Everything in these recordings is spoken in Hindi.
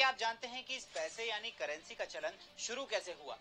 क्या आप जानते हैं कि इस पैसे यानी करेंसी का चलन शुरू कैसे हुआ?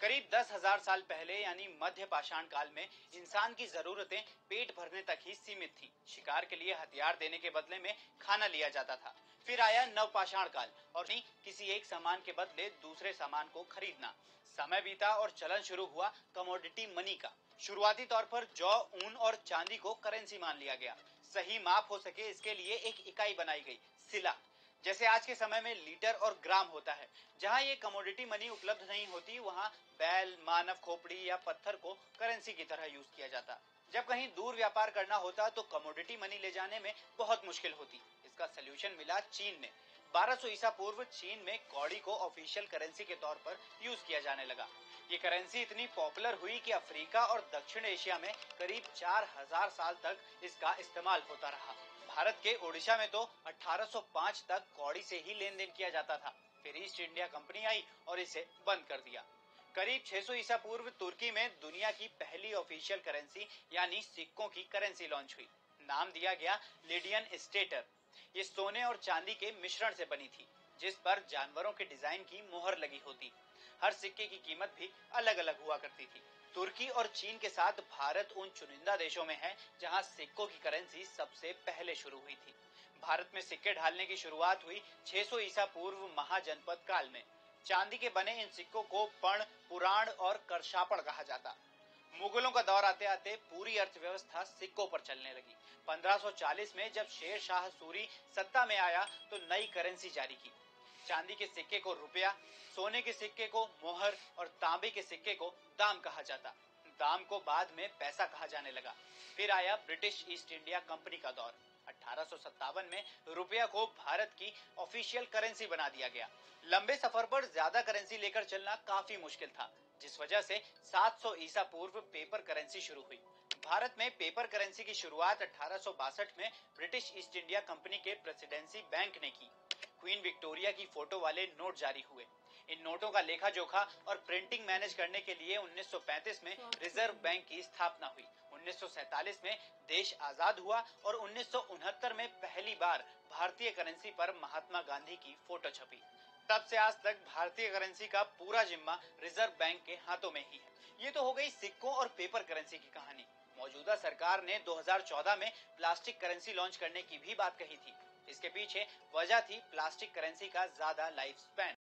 करीब दस हज़ार साल पहले यानी मध्य पाषाण काल में इंसान की जरूरतें पेट भरने तक ही सीमित थी। शिकार के लिए हथियार देने के बदले में खाना लिया जाता था। फिर आया नव पाषाण काल और नहीं किसी एक सामान के बदले दूसरे सामान को खरीदना। समय बीता और चलन शुरू हुआ कमोडिटी मनी का। शुरुआती तौर पर जौ, ऊन और चांदी को करेंसी मान लिया गया। सही माप हो सके इसके लिए एक इकाई बनाई गई, सिला। जैसे आज के समय में लीटर और ग्राम होता है, जहाँ ये कमोडिटी मनी उपलब्ध नहीं होती, वहाँ बैल, मानव खोपड़ी या पत्थर को करेंसी की तरह यूज़ किया जाता। जब कहीं दूर व्यापार करना होता तो कमोडिटी मनी ले जाने में बहुत मुश्किल होती। इसका सोल्यूशन मिला चीन में। 1200 ईसा पूर्व चीन में कौड़ी को ऑफिशियल करेंसी के तौर पर यूज़ किया जाने लगा। ये करेंसी इतनी पॉपुलर हुई कि अफ्रीका और दक्षिण एशिया में करीब चार हज़ार साल तक इसका इस्तेमाल होता रहा। भारत के ओडिशा में तो 1805 तक कौड़ी से ही लेन देन किया जाता था। फिर ईस्ट इंडिया कंपनी आई और इसे बंद कर दिया। करीब 600 ईसा पूर्व तुर्की में दुनिया की पहली ऑफिशियल करेंसी यानी सिक्कों की करेंसी लॉन्च हुई। नाम दिया गया लिडियन स्टेटर ये सोने और चांदी के मिश्रण से बनी थी, जिस पर जानवरों के डिज़ाइन की मोहर लगी होती। हर सिक्के की कीमत भी अलग अलग हुआ करती थी। तुर्की और चीन के साथ भारत उन चुनिंदा देशों में है जहाँ सिक्कों की करेंसी सबसे पहले शुरू हुई थी। भारत में सिक्के ढालने की शुरुआत हुई 600 ईसा पूर्व महाजनपद काल में। चांदी के बने इन सिक्कों को पण पुराण और करशापण कहा जाता। मुगलों का दौर आते आते पूरी अर्थव्यवस्था सिक्कों पर चलने लगी। 1540 में जब शेर शाह सूरी सत्ता में आया तो नई करेंसी जारी की। चांदी के सिक्के को रुपया, सोने के सिक्के को मोहर और तांबे के सिक्के को दाम कहा जाता। दाम को बाद में पैसा कहा जाने लगा। फिर आया ब्रिटिश ईस्ट इंडिया कंपनी का दौर। अठारह सौ सत्तावन में रुपया को भारत की ऑफिशियल करेंसी बना दिया गया। लंबे सफ़र पर ज़्यादा करेंसी लेकर चलना काफ़ी मुश्किल था, जिस वजह से 700 ईसा पूर्व पेपर करेंसी शुरू हुई। भारत में पेपर करेंसी की शुरुआत अठारह सौ बासठ में ब्रिटिश ईस्ट इंडिया कंपनी के प्रेसिडेंसी बैंक ने की। क्वीन विक्टोरिया की फ़ोटो वाले नोट जारी हुए। इन नोटों का लेखा जोखा और प्रिंटिंग मैनेज करने के लिए 1935 में रिज़र्व बैंक की स्थापना हुई। 1947 में देश आज़ाद हुआ और उन्नीस सौ उनहत्तर में पहली बार भारतीय करेंसी पर महात्मा गांधी की फ़ोटो छपी। तब से आज तक भारतीय करेंसी का पूरा जिम्मा रिज़र्व बैंक के हाथों में ही है। ये तो हो गई सिक्कों और पेपर करेंसी की कहानी। मौजूदा सरकार ने 2014 में प्लास्टिक करेंसी लॉन्च करने की भी बात कही थी। इसके पीछे वजह थी प्लास्टिक करेंसी का ज़्यादा लाइफ स्पैन।